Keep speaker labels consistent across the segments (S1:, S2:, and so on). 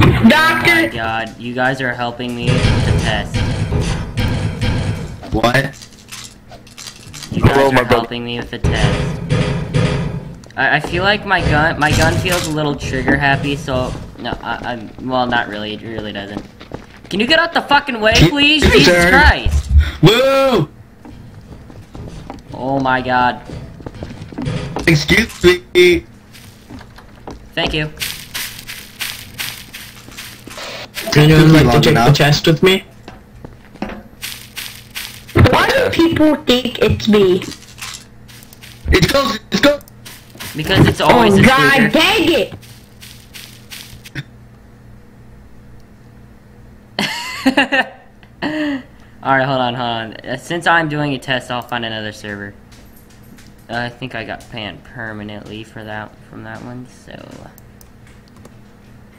S1: Oh my god, you guys are helping me with the test.
S2: What?
S1: You guys
S3: Hello,
S1: are
S3: my
S1: helping me with the test. I, I feel like my gun my gun feels a little trigger happy, so no, I, I'm well, not really. It really doesn't. Can you get out the fucking way, please?
S2: Yes,
S1: Jesus
S2: sir.
S1: Christ!
S2: Woo!
S1: Oh my god.
S2: Excuse me.
S1: Thank you.
S4: Anyone like to
S2: Long
S4: take the
S2: enough.
S4: test with me? Why do people think it's me?
S2: It goes. It goes.
S1: Because it's always
S4: oh
S1: a
S4: god
S1: trigger.
S4: dang it!
S1: Alright, hold on, hold on. Uh, since I'm doing a test, I'll find another server. Uh, I think I got banned permanently for that from that one, so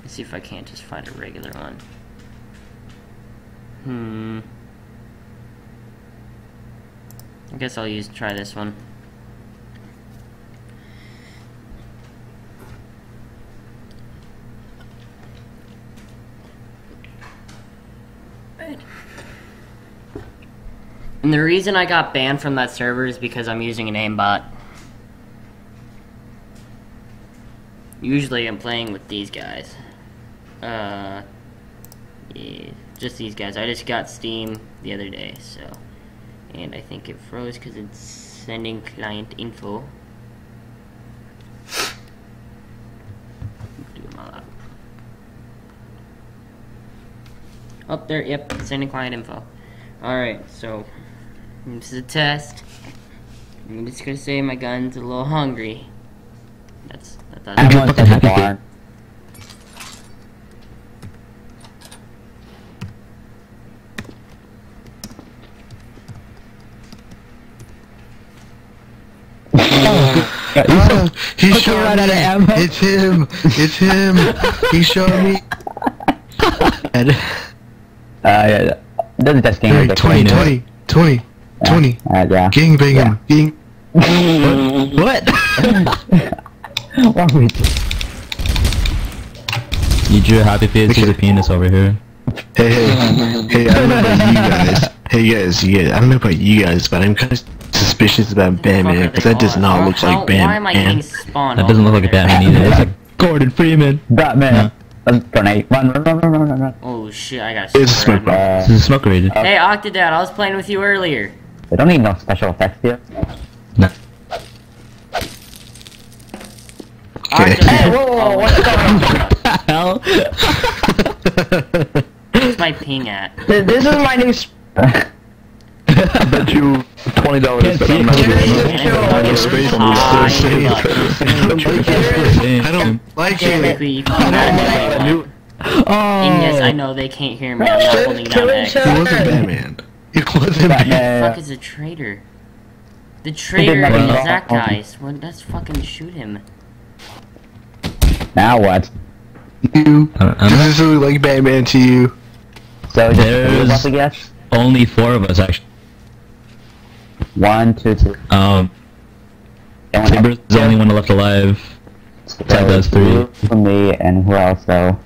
S1: let's see if I can't just find a regular one. Hmm. I guess I'll use try this one. And the reason I got banned from that server is because I'm using an aimbot. Usually I'm playing with these guys. Uh, yeah, just these guys. I just got Steam the other day, so. And I think it froze because it's sending client info. Up. Oh, there, yep, sending client info. Alright, so this is a test. I'm just gonna say my gun's a little hungry. That's that's
S5: I'm on the barn.
S3: Oh, he
S5: Okay,
S3: shot
S5: right
S3: me.
S5: out of ammo.
S3: It's him. It's him. he showed me. And,
S5: Uh, yeah, this is just game.
S3: hey,
S5: with the
S3: 20, 20, 20, 20.
S5: Alright, yeah.
S3: Gang bang him. Gang.
S5: What? What we do?
S6: You drew a happy face with a penis over here.
S3: Hey, hey, hey, I don't know about you guys. Hey guys, yeah, I don't know about you guys, but I'm kind of suspicious about Batman, because that does not look
S1: How-
S3: like
S1: Why am I getting
S3: Batman.
S1: spawned?
S6: That doesn't look like a Batman either. It's like Gordon Freeman.
S5: Batman. Let's grenade. Run, run, run, run, run, run, run.
S1: Oh shit, I got
S3: It's a smoke bomb.
S5: Uh,
S6: This is a smoke raid.
S1: Hey Octodad, I was playing with you earlier.
S5: They don't need no special effects here.
S6: No.
S3: Okay.
S4: Hey, whoa, whoa, what's going on?
S6: Hell.
S1: Where's my ping at?
S4: This is my new. Sp-
S3: I bet you twenty dollars that I'm not
S4: Here
S3: doing
S4: is
S3: it.
S4: the show.
S3: I just space on
S1: Ah,
S3: this
S1: you
S3: I don't like
S1: you
S3: Oh.
S1: And yes, I know they can't hear me. I'm not holding down
S4: Kill
S1: X.
S3: it wasn't Batman. It wasn't Batman.
S1: What the fuck is a traitor? The traitor is that guy. So let's fucking shoot him.
S5: Now what?
S3: You.
S6: I don't- I
S3: Does this look like Batman to you?
S5: So
S6: There's-
S5: three of us, I guess.
S6: Only four of us actually.
S5: One, two, three.
S6: Um,
S5: Don't
S6: Saber's the only one left alive. Ted does three.
S5: For me and who else? though?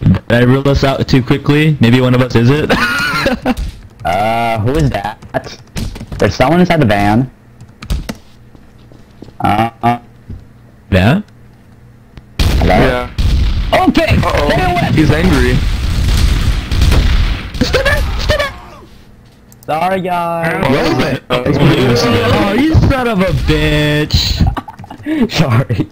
S6: Did I rule us out too quickly? Maybe one of us is it?
S5: Uh, who is that? There's someone inside the van. Uh, uh Sorry, guys.
S3: What is?
S6: Oh, you son of a bitch!
S5: Sorry.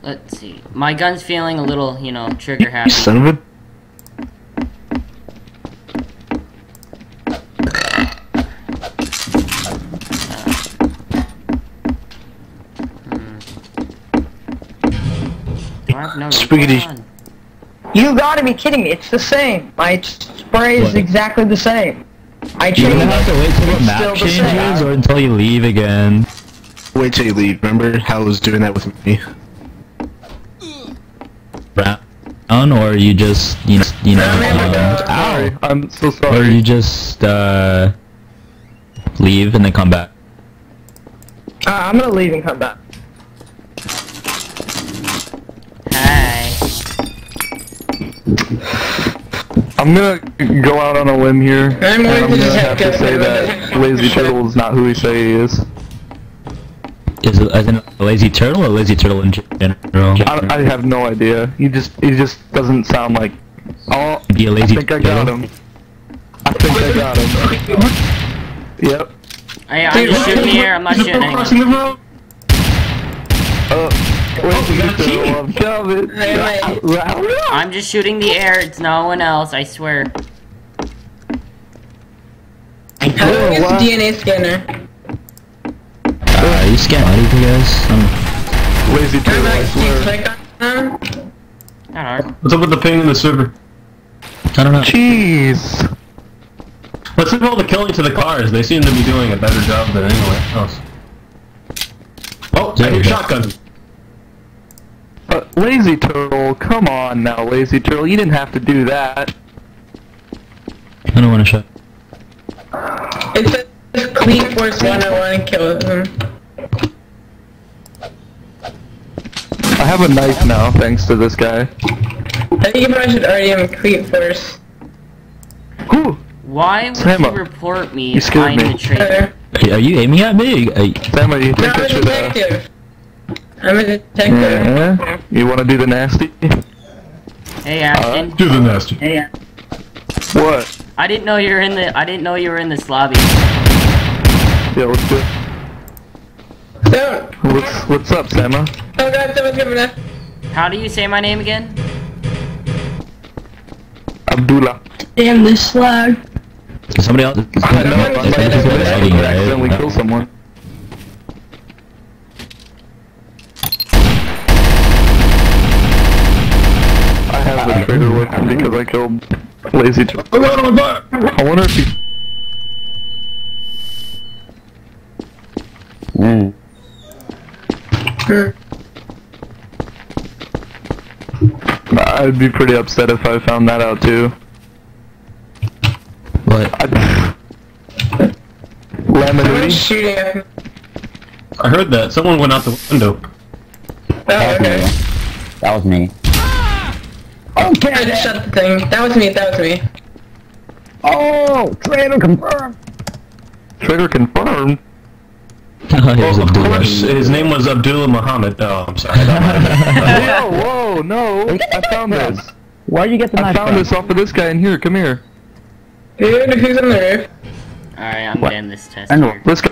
S1: Let's see. My gun's feeling a little, you know, trigger
S3: You
S1: happy.
S3: son of a.
S1: Hmm. Do no
S3: Spaghetti.
S4: You gotta be kidding me! It's the same. My spray is
S6: What?
S4: exactly the same. I changed.
S6: You have to wait till the map changes or until you leave again.
S3: Wait till you leave. Remember how I was doing that with me.
S6: Brown, or you just you know you know. Uh, um,
S3: ow! I'm so sorry.
S6: Or you just uh leave and then come back.
S4: Uh, I'm gonna leave and come back. Hi.
S7: I'm gonna go out on a limb here,
S4: I'm
S7: and
S4: going
S7: I'm
S4: to
S7: gonna have to say that Lazy Turtle is not who he say he is.
S6: Is it as in a lazy turtle or lazy turtle in general?
S7: I, I have no idea. He just he just doesn't sound like. Oh,
S6: Be a
S7: I
S6: lazy
S7: think I got
S6: turtle?
S7: him. I think I got him. Yep.
S1: I, I'm just shooting the air. I'm not shooting anyone.
S7: Uh, Lazy Turtle, I'm coming.
S4: Hey,
S1: I'm just shooting the air. It's no one else. I swear.
S4: How do I get the DNA scanner?
S6: Uh, you scan anything, guys? Um,
S7: Lazy
S4: Can I
S7: I swear.
S4: click on them?
S8: What's up with the ping in the server?
S6: I don't know.
S7: Jeez.
S8: What's with all the killing to the cars? They seem to be doing a better job than anyone else. Oh, I hear shotgun.
S7: Uh, Lazy Turtle, come on now, Lazy Turtle. You didn't have to do that.
S6: I don't want to shot.
S4: It says Cleat Force 101 kill him.
S7: I have a knife now, thanks to this guy.
S4: I think you probably should already have a Clean Force.
S7: Whew.
S1: Why would
S7: Sam,
S1: you report me
S7: you
S1: if
S7: scared
S1: I'm
S7: me.
S1: the traitor?
S4: Uh,
S6: Are you aiming at me? Are you,
S7: Sam, you think
S4: no,
S7: I
S4: I'm a
S7: should, uh...
S4: detective. I'm a detective.
S7: Yeah? You wanna do the nasty?
S1: Hey Ashton.
S8: Do the nasty.
S7: What?
S1: I didn't know you were in the. I didn't know you were in this lobby.
S7: Yeah, what's good?
S4: Don't.
S7: What's, what's up, Sama?
S4: Oh god, someone's coming up.
S1: How do you say my name again?
S7: Abdullah.
S4: Damn this slag.
S6: somebody else?
S7: I know, I'm like,
S6: Somebody's
S7: I
S6: hiding,
S7: accidentally kill someone. The trigger weapon because I killed Lazy Turtle. I wonder if he...
S5: Mm.
S7: I'd be pretty upset if I found that out too.
S6: What?
S7: I'd...
S4: Shooting.
S8: I heard that. Someone went out the window.
S4: Oh,
S5: That was
S4: okay.
S5: me. That was me.
S4: Oh, I just shot the thing. That was me, that was me.
S5: Oh, traitor confirmed.
S7: Trigger confirmed.
S6: Oh,
S8: Oh, of course. His name was Abdullah Mohammed. Oh, I'm sorry. That
S7: Whoa, whoa, no! I found this.
S5: Where'd you get the
S7: I
S5: knife
S7: found
S5: from?
S7: this off of this guy in here. Come here.
S4: Dude, who's on the roof?
S1: Alright, I'm gonna end this test
S5: And
S1: here.
S7: This guy